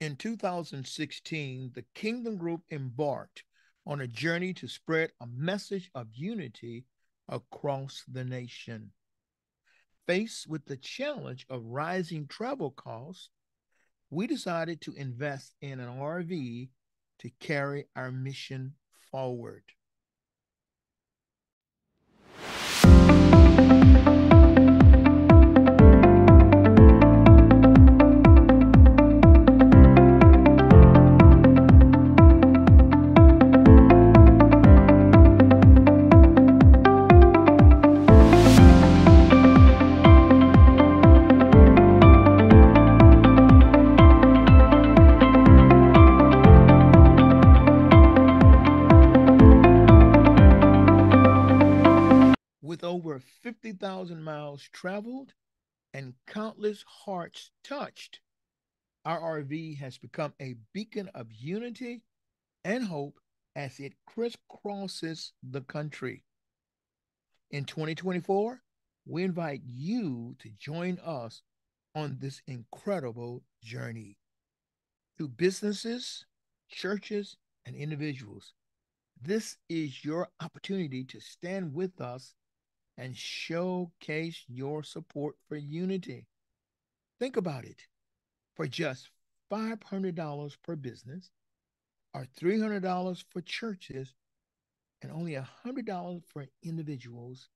In 2016, the Kingdom Group embarked on a journey to spread a message of unity across the nation. Faced with the challenge of rising travel costs, we decided to invest in an RV to carry our mission forward. With over 50,000 miles traveled and countless hearts touched, our RV has become a beacon of unity and hope as it crisscrosses the country. In 2024, we invite you to join us on this incredible journey. To businesses, churches, and individuals, this is your opportunity to stand with us and showcase your support for unity. Think about it. For just $500 per business or $300 for churches and only $100 for individuals,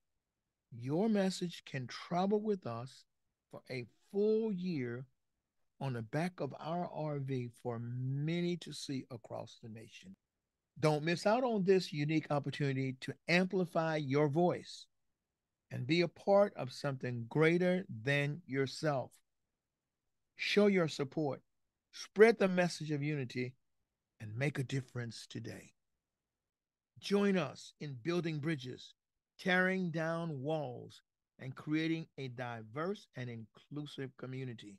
your message can travel with us for a full year on the back of our RV for many to see across the nation. Don't miss out on this unique opportunity to amplify your voice and be a part of something greater than yourself. Show your support, spread the message of unity, and make a difference today. Join us in building bridges, tearing down walls, and creating a diverse and inclusive community.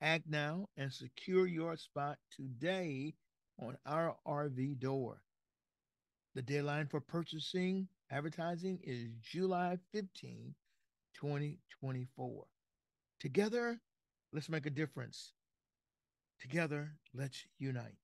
Act now and secure your spot today on our RV door. The deadline for purchasing advertising is July 15, 2024. Together, let's make a difference. Together, let's unite.